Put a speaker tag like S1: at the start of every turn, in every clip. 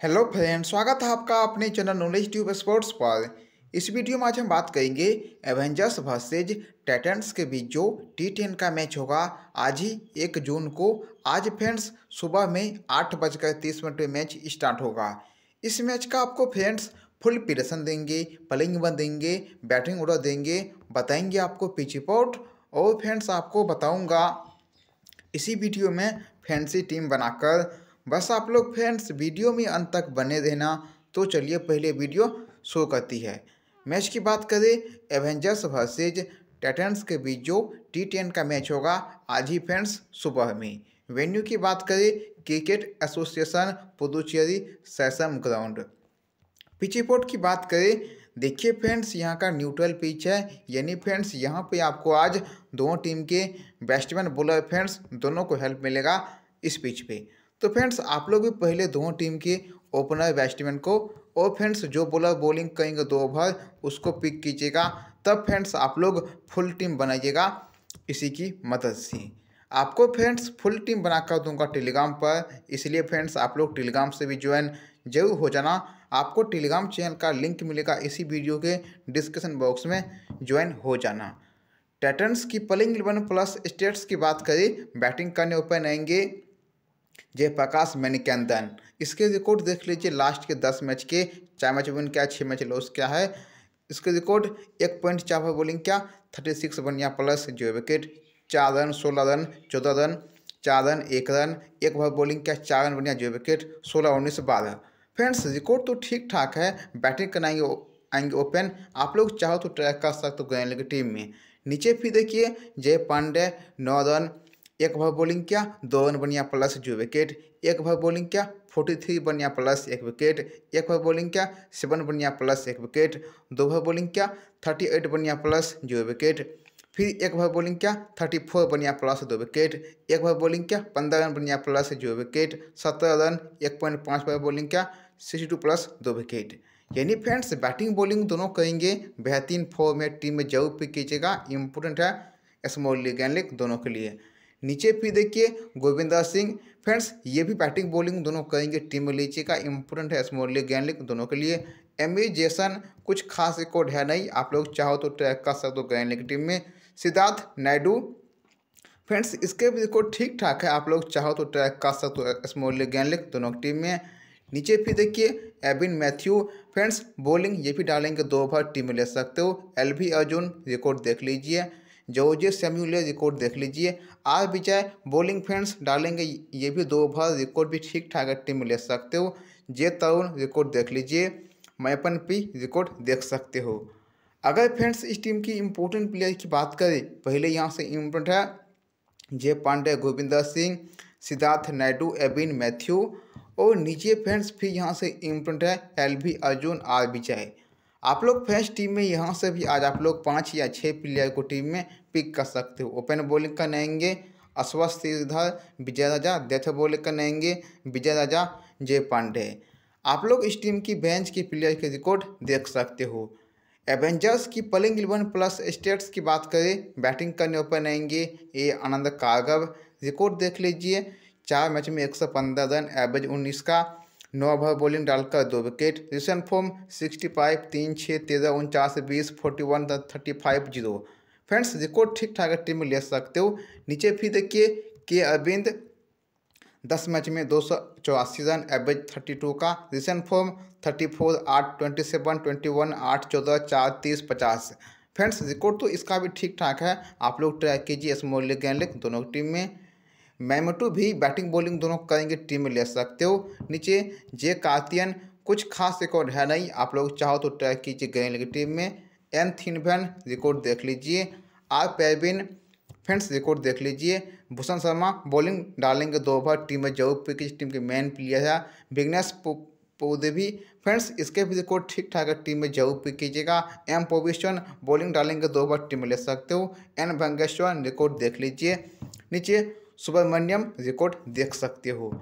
S1: Hello friend स्वागत है आपका अपने चैनल नॉलेज ट्यूब स्पोर्ट्स पर। इस वीडियो में आज हम बात करेंगे एवेंजर्स वर्सेज टाइटन्स के बीच जो टी टेन का मैच होगा। आज ही एक जून को, आज फ्रेंड्स सुबह में आठ बजकर तीस मिनट में मैच स्टार्ट होगा। इस मैच का आपको फ्रेंड्स फुल प्रिपरेशन देंगे प्लेइंग वन देंगे बैटिंग ऑर्डर देंगे, बताएँगे आपको पिच रिपोर्ट और फ्रेंड्स आपको बताऊँगा। इसी वीडियो में फैंसी टीम बनाकर बस आप लोग फ्रेंड्स वीडियो में अंत तक बने रहना। तो चलिए पहले वीडियो शो करती है। मैच की बात करें, एवेंजर्स वर्सेज टाइटन्स के बीच जो टी का मैच होगा, आज ही फ्रेंड्स सुबह में। वेन्यू की बात करें, क्रिकेट एसोसिएशन पुदुचेरी सैसम ग्राउंड। पिच रिपोर्ट की बात करें, देखिए फ्रेंड्स, यहाँ का न्यूट्रल पिच है। यानी फ्रेंड्स, यहाँ पे आपको आज दोनों टीम के बैट्समैन, बॉलर फ्रेंड्स, दोनों को हेल्प मिलेगा इस पिच पे। तो फ्रेंड्स, आप लोग भी पहले दोनों टीम के ओपनर बैट्समैन को और फ्रेंड्स, जो बॉलर बॉलिंग करेंगे दो ओवर, उसको पिक कीजिएगा। तब फ्रेंड्स, आप लोग फुल टीम बनाइएगा इसी की मदद से। आपको फ्रेंड्स फुल टीम बनाकर दूँगा टेलीग्राम पर। इसलिए फ्रेंड्स, आप लोग टेलीग्राम से भी ज्वाइन ज़रूर हो जाना। आपको टेलीग्राम चैनल का लिंक मिलेगा इसी वीडियो के डिस्क्रिप्शन बॉक्स में। ज्वाइन हो जाना। टाइटन्स की पलिंग इलेवन प्लस स्टेट्स की बात करें बैटिंग करने ओपन आएँगे। जयप्रकाश मैनिकंदन इसके रिकॉर्ड देख लीजिए, लास्ट के दस मैच के, चार मैच विन क्या छः मैच लॉस क्या है। इसके रिकॉर्ड एक पॉइंट चार ओवर बॉलिंग क्या थर्टी सिक्स बनिया प्लस जो विकेट चार रन, सोलह रन, चौदह रन, चार रन, एक रन, एक ओवर बॉलिंग क्या, चार रन बनिया जो विकेट सोलह, उन्नीस, बारह। फ्रेंड्स रिकॉर्ड तो ठीक ठाक है बैटिंग कराएँगे आएँगे ओपन आप लोग चाहो तो ट्रैक कर सकते हो, ग्रैंड की टीम में। नीचे फिर देखिए, जय पांडे, नौ रन एक ओवर बॉलिंग किया, दो रन बनिया प्लस जो विकेट एक ओवर बॉलिंग किया फोर्टी थ्री बनिया प्लस एक विकेट एक ओवर बॉलिंग क्या सेवन बनिया प्लस एक विकेट दो ओवर बॉलिंग क्या थर्टी एट बनिया प्लस जो विकेट फिर एक ओवर बॉलिंग क्या थर्टी फोर बनिया प्लस दो विकेट एक ओवर बॉलिंग किया, पंद्रह रन बनिया प्लस जो विकेट सत्रह रन, एक पॉइंट पाँच ओवर बॉलिंग किया सिक्सटी टू प्लस दो विकेट यानी फ्रेंड्स बैटिंग बॉलिंग दोनों करेंगे, बेहतरीन फॉर्मेट टीम में ज़रूर पिक कीजिएगा इंपॉर्टेंट है स्मॉल लीग एंड लीग दोनों के लिए। नीचे फिर देखिए गोविंदा सिंह। फ्रेंड्स, ये भी बैटिंग, बॉलिंग दोनों करेंगे टीम लीजिए का। इंपॉर्टेंट है स्मॉल लीग लीग दोनों के लिए। एमए जेसन कुछ खास रिकॉर्ड है नहीं। आप लोग चाहो तो ट्रैक कर सकते हो गैन लीग टीम में। सिद्धार्थ नायडू। फ्रेंड्स, इसके भी रिकॉर्ड ठीक ठाक है। आप लोग चाहो तो ट्रैक कर सकते हो स्मॉल लीग गैन लीग दोनों टीम में। नीचे फिर देखिए, एबिन मैथ्यू। फ्रेंड्स, बॉलिंग ये भी डालेंगे, दो ओवर टीम ले सकते हो। एलवी अर्जुन, रिकॉर्ड देख लीजिए। जोजे सेम्यूलर रिकॉर्ड देख लीजिए। आर विजय बॉलिंग फ्रेंड्स डालेंगे, ये भी दो ओवर रिकॉर्ड भी ठीक ठाक टीम ले सकते हो। जे तरुण रिकॉर्ड देख लीजिए। मैपन पी रिकॉर्ड देख सकते हो। अगर फ्रेंड्स इस टीम की इम्पोर्टेंट प्लेयर की बात करें, पहले यहाँ से इम्पोर्टेंट है। जय पांडे गोविंदर सिंह, सिद्धार्थ नायडू, एबिन मैथ्यू और नीचे फ्रेंड्स फिर यहाँ से इम्पोर्टेंट है। एल भी अर्जुन आर विजय आप लोग फ़र्स्ट टीम में यहाँ से भी आज आप लोग पाँच या छः प्लेयर को टीम में पिक कर सकते हो। ओपन बॉलिंग करनेंगे अश्वस्त श्रीधर विजय राजा डेथ बॉलिंग करनेंगे विजय राजा, जय पांडे। आप लोग इस टीम की बेंच की प्लेयर के रिकॉर्ड देख सकते हो। एवेंजर्स की पलिंग इलेवन प्लस स्टेट्स की बात करें बैटिंग करने ओपन आएँगे, ए आनंद कारगव रिकॉर्ड देख लीजिए, चार मैच में एक सौ पंद्रह रन एवरेज उन्नीस का। नौ ओवर बॉलिंग डालकर दो wicket. Recent form sixty five, तीन छः, तेरह, उनचास, बीस, forty one thirty five, zero. Friends, record ठीक ठाक टीम में ले सकते हो। नीचे फिर देखिए, के अरविंद, दस मैच में दो सौ चौरासी रन, एवरेज थर्टी टू का। रिसेंट फॉर्म थर्टी फोर, आठ, ट्वेंटी सेवन, ट्वेंटी वन, आठ, चौदह, चार, तीस, पचास। फ्रेंड्स, रिकॉर्ड तो इसका भी ठीक ठाक है। आप लोग ट्राई कीजिए स्मॉल लीग गैन लीग दोनों टीम में। मैमटू भी बैटिंग, बॉलिंग दोनों करेंगे टीम में ले सकते हो। नीचे जे कार्तियन कुछ खास रिकॉर्ड है नहीं। आप लोग चाहो तो ट्राई कीजिए गए की टीम में। एन थिनभैन रिकॉर्ड देख लीजिए। आर पैबिन फ्रेंड्स, रिकॉर्ड देख लीजिए। भूषण शर्मा, बॉलिंग डालेंगे दो ओवर टीम में ज़रूर किस टीम के मेन प्लेयर है। बिगनेस पौधे भी फ्रेंड्स, इसके भी रिकॉर्ड ठीक ठाक है। टीम में ज़रूर पिक कीजिएगा। एम पोविशन, बॉलिंग डालेंगे दो ओवर टीम में ले सकते हो। एन भंगेश्वर रिकॉर्ड देख लीजिए। नीचे सुब्रमण्यम रिकॉर्ड देख सकते हो।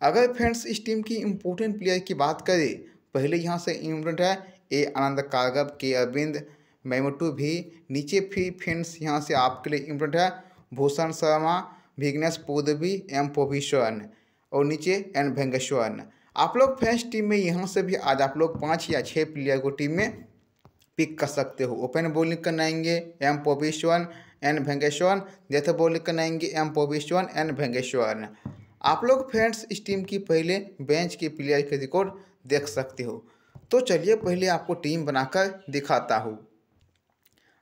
S1: अगर फ्रेंड्स इस टीम की इम्पोर्टेंट प्लेयर की बात करें, पहले यहाँ से इम्पोर्टेंट है ए आनंद कारगव के अरविंद मैमटू भी। नीचे फिर फ्रेंड्स यहाँ से आपके लिए इम्पोर्टेंट है भूषण शर्मा विघ्नेश पौधवी एम पोभिश्वन और नीचे एन भेंगेश्वन आप लोग फ्रेंड्स टीम में यहाँ से भी आज आप लोग पाँच या छः प्लेयर को टीम में पिक कर सकते हो। ओपन बॉलिंग करनाएँगे एम पोबिश्वन एन भेंगेश्वर। जैसे बॉलिंग करनाएँगे एम पोबिश्वन एन भेंगेश्वर। आप लोग फ्रेंड्स इस टीम की पहले बेंच के प्लेयर के रिकॉर्ड देख सकते हो। तो चलिए पहले आपको टीम बनाकर दिखाता हूँ।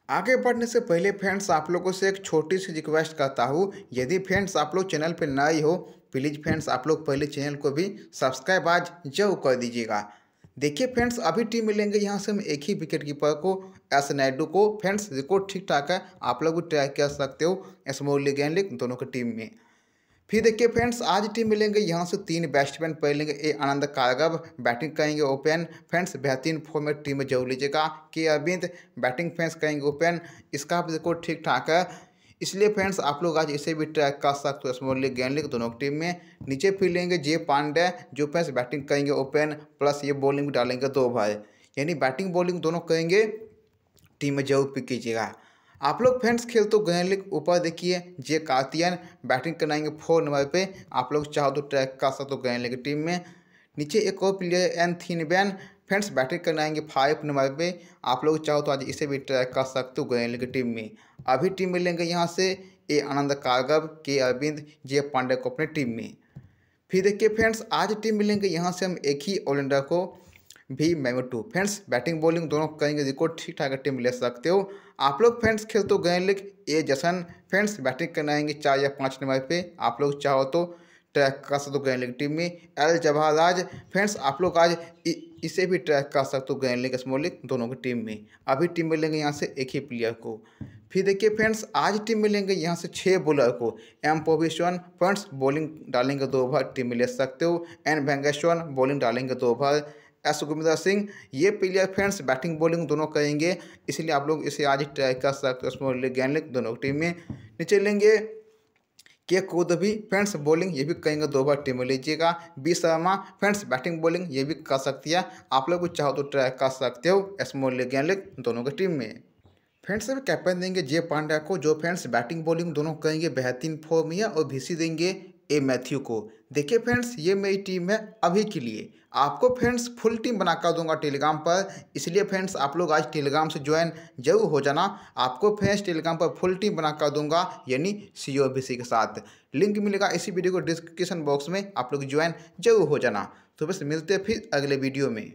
S1: आगे बढ़ने से पहले फ्रेंड्स आप लोगों से एक छोटी सी रिक्वेस्ट करता हूँ। यदि फ्रेंड्स आप लोग चैनल पर नए हो, प्लीज़ फ्रेंड्स आप लोग पहले चैनल को भी सब्सक्राइब आज ज़रूर कर दीजिएगा। देखिए फ्रेंड्स, अभी टीम मिलेंगे यहाँ से हम एक ही विकेट कीपर को। एस नायडू को फ्रेंड्स, रिकॉर्ड ठीक ठाक है। आप लोग भी ट्राई कर सकते हो गैन लिग दोनों की टीम में। फिर देखिए फ्रेंड्स, आज टीम मिलेंगे यहाँ से तीन बैट्समैन पहले लेंगे। ए आनंद कारगव बैटिंग करेंगे ओपन। फ्रेंड्स, बेहतरीन फॉर्म में टीम में ज़रूर लीजिएगा। के अरविंद, बैटिंग फ्रेंड्स करेंगे ओपन। इसका रिकॉर्ड ठीक ठाक है। इसलिए फ्रेंड्स, आप लोग आज इसे भी ट्रैक कर सकते हो। स्मॉल लीग गैन लीग दोनों टीम में। नीचे फिर लेंगे जे पांडे जो फ्रेंड्स बैटिंग करेंगे ओपन, प्लस ये बॉलिंग भी डालेंगे दो भाई। यानी बैटिंग, बॉलिंग दोनों करेंगे। टीम में ज़रूर पिक कीजिएगा। आप लोग फ्रेंड्स खेल तो गए लीग ऊपर देखिए, जे कार्तियन बैटिंग कराएँगे फोर नंबर पे। आप लोग चाहो तो ट्रैक कर सकते हो गए लीग टीम में। नीचे एक और प्लेयर एन थीन बैन, फ्रेंड्स बैटिंग करने आएँगे फाइव नंबर पे। आप लोग चाहो तो आज इसे भी ट्रैक कर सकते हो गए की टीम में। अभी टीम मिलेंगे यहाँ से। ए आनंद कारगव के अरविंद, जे पांडे को अपने टीम में। फिर देखिए फ्रेंड्स, आज टीम मिलेंगे यहाँ से हम एक ही ऑलराउंडर को, भी टू। फ्रेंड्स, बैटिंग, बॉलिंग दोनों करेंगे, रिकॉर्ड ठीक ठाक टीम ले सकते हो। आप लोग फ्रेंड्स खेल तो गए लिख ए जसन, फ्रेंड्स, बैटिंग करने आएँगे चार या पाँच नंबर पे। आप लोग चाहो तो ट्रैक कर सकते हो गए लिख टीम में एल जवाहराज फ्रेंड्स, आप लोग आज इसे भी ट्रैक कर सकते हो गए लिख स्मॉल दोनों की टीम में। अभी टीम में लेंगे यहाँ से एक ही प्लेयर को। फिर देखिए फ्रेंड्स, आज टीम में लेंगे यहाँ से छः बॉलर को। एम पोविश्वन फ्रेंड्स बॉलिंग डालेंगे दो ओवर, टीम में ले सकते हो। एन वेंगेश्वर बॉलिंग डालेंगे दो ओवर। एस गुरमिंदर सिंह ये प्लेयर फ्रेंड्स बैटिंग बॉलिंग दोनों करेंगे। इसलिए आप लोग इसे आज ट्राई कर सकते हो गैन लिग दोनों टीम में। नीचे लेंगे के कूद भी फ्रेंड्स बॉलिंग ये भी करेंगे दो बार टीम में लीजिएगा। B Sharma friends batting bowling ये भी कर सकती है। आप लोग चाहो तो ट्राई कर सकते हो स्मॉल लिग दोनों की टीम में। फ्रेंड्स अभी कैप्टन देंगे जे पांड्या को, जो फ्रेंड्स बैटिंग बॉलिंग दोनों करेंगे बेहतरीन फॉर्म में और भीसी देंगे ए मैथ्यू को। देखिए फ्रेंड्स ये मेरी टीम है अभी के लिए। आपको फ्रेंड्स फुल टीम बना कर दूँगा टेलीग्राम पर, इसलिए फ्रेंड्स आप लोग आज टेलीग्राम से ज्वाइन ज़रूर हो जाना। आपको फ्रेंड्स टेलीग्राम पर फुल टीम बना कर दूँगा, यानी सी ओ बी सी के साथ। लिंक मिलेगा इसी वीडियो को डिस्क्रिप्शन बॉक्स में, आप लोग ज्वाइन ज़रूर हो जाना। तो बस मिलते हैं फिर अगले वीडियो में।